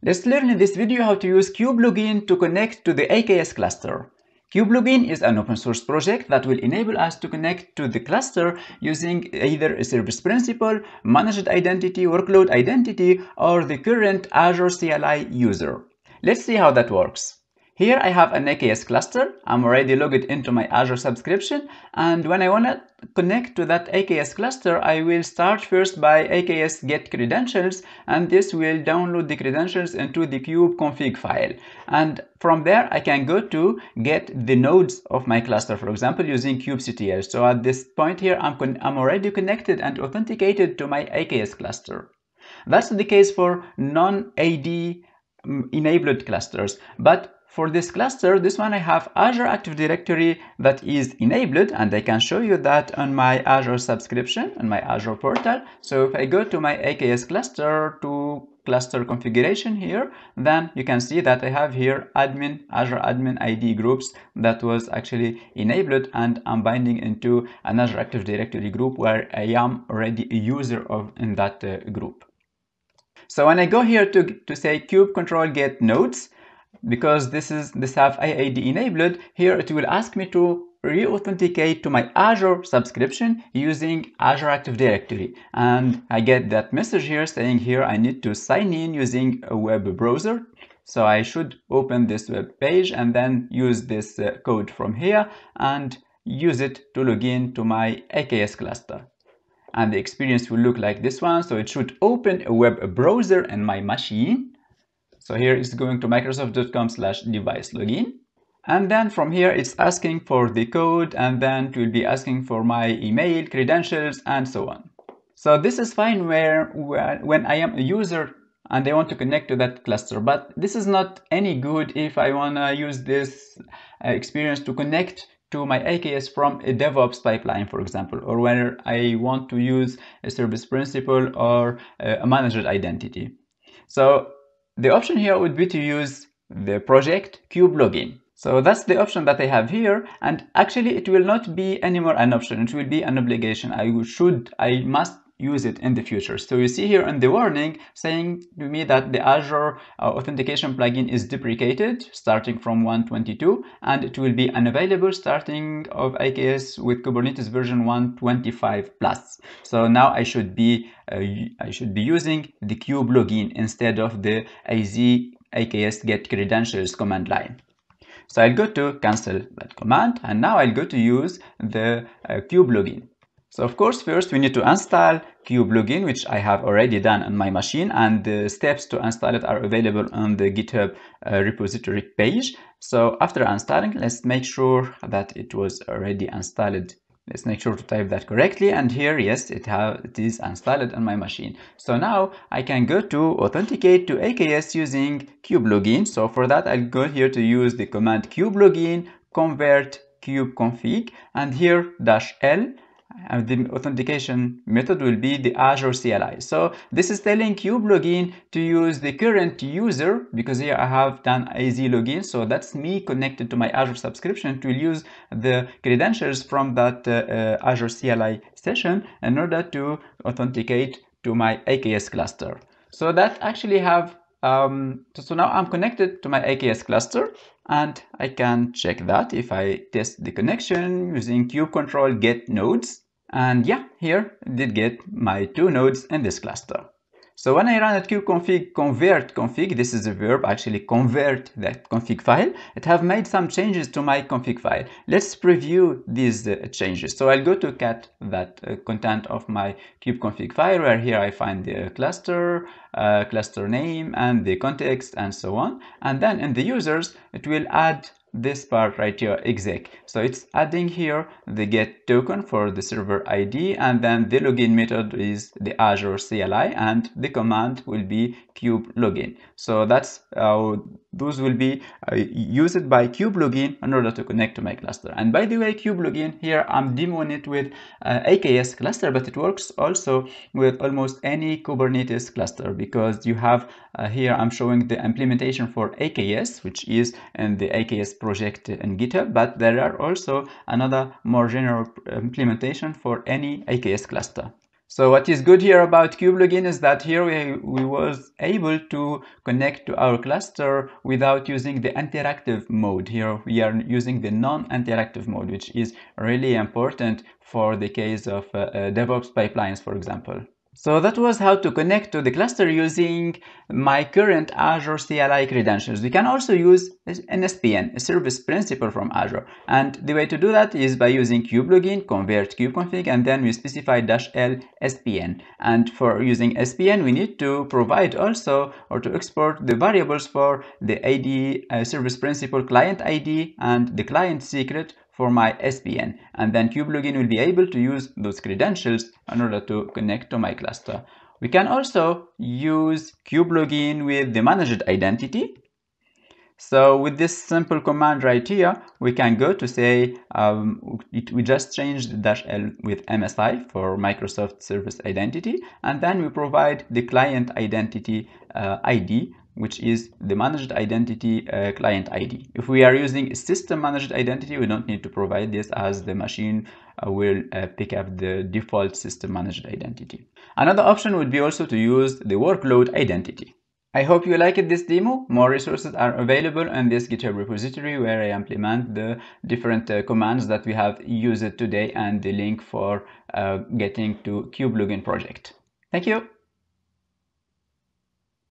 Let's learn in this video how to use kubelogin to connect to the AKS cluster. kubelogin is an open source project that will enable us to connect to the cluster using either a service principal, managed identity, workload identity, or the current Azure CLI user. Let's see how that works. Here I have an AKS cluster. I'm already logged into my Azure subscription. And when I want to connect to that AKS cluster, I will start first by AKS get credentials. And this will download the credentials into the kube config file. And from there, I can go to get the nodes of my cluster, for example, using kubectl. So at this point here, I'm, I'm already connected and authenticated to my AKS cluster. That's the case for non-AD mm, enabled clusters. But for this cluster, this one I have Azure Active Directory that is enabled and I can show you that on my Azure subscription on my Azure portal. So if I go to my AKS cluster to cluster configuration here, then you can see that I have here admin, Azure admin ID groups that was actually enabled and I'm binding into an Azure Active Directory group where I am already a user of in that uh, group. So when I go here to, to say kube control get nodes, because this is this have IAD enabled, here it will ask me to re-authenticate to my Azure subscription using Azure Active Directory. And I get that message here saying here I need to sign in using a web browser. So I should open this web page and then use this uh, code from here and use it to log in to my AKS cluster. And the experience will look like this one. So it should open a web browser in my machine so here it's going to microsoft.com slash device login. And then from here, it's asking for the code and then it will be asking for my email, credentials, and so on. So this is fine where, where when I am a user and I want to connect to that cluster, but this is not any good if I want to use this uh, experience to connect to my AKS from a DevOps pipeline, for example, or where I want to use a service principal or a managed identity. So the option here would be to use the project kubelogin. So that's the option that I have here. And actually it will not be anymore an option. It will be an obligation. I should, I must use it in the future. So you see here in the warning saying to me that the Azure uh, authentication plugin is deprecated starting from 122 and it will be unavailable starting of AKS with Kubernetes version 125 plus. So now I should be uh, I should be using the kube login instead of the AZ AKS get credentials command line. So I'll go to cancel that command and now I'll go to use the uh, kubelogin. So of course, first we need to install kubelogin, which I have already done on my machine, and the steps to install it are available on the GitHub uh, repository page. So after installing, let's make sure that it was already installed. Let's make sure to type that correctly. And here, yes, it, it is installed on my machine. So now I can go to authenticate to AKS using kubelogin. So for that, I'll go here to use the command kubelogin convert kube config and here dash L and the authentication method will be the Azure CLI. So this is telling kubelogin to use the current user because here I have done AZ login. So that's me connected to my Azure subscription to use the credentials from that uh, uh, Azure CLI session in order to authenticate to my AKS cluster. So that actually have um, so now I'm connected to my AKS cluster and I can check that if I test the connection using kube control get nodes and yeah, here I did get my two nodes in this cluster. So when I run at kubeconfig convert config, this is a verb actually convert that config file, it have made some changes to my config file. Let's preview these uh, changes. So I'll go to cat that uh, content of my kubeconfig file where here I find the cluster, uh, cluster name and the context and so on. And then in the users, it will add this part right here exec. So it's adding here the get token for the server id and then the login method is the azure cli and the command will be kube login. So that's how those will be uh, used by kubelogin in order to connect to my cluster. And by the way kubelogin here i'm demoing it with uh, aks cluster but it works also with almost any kubernetes cluster because you have uh, here i'm showing the implementation for aks which is in the aks project in github but there are also another more general implementation for any aks cluster So what is good here about kubelogin is that here we, we was able to connect to our cluster without using the interactive mode. Here we are using the non-interactive mode, which is really important for the case of uh, uh, DevOps pipelines, for example. So that was how to connect to the cluster using my current Azure CLI credentials. We can also use an SPN, a service principal from Azure. And the way to do that is by using kubelogin, convert kubeconfig, and then we specify dash L SPN. And for using SPN, we need to provide also or to export the variables for the ID uh, service principal client ID and the client secret for my SPN and then kubelogin will be able to use those credentials in order to connect to my cluster. We can also use kubelogin with the managed identity. So with this simple command right here, we can go to say, um, it, we just changed the dash L with MSI for Microsoft Service Identity, and then we provide the client identity uh, ID which is the managed identity uh, client ID. If we are using system managed identity, we don't need to provide this as the machine uh, will uh, pick up the default system managed identity. Another option would be also to use the workload identity. I hope you liked this demo. More resources are available in this GitHub repository where I implement the different uh, commands that we have used today and the link for uh, getting to kubelogin project. Thank you.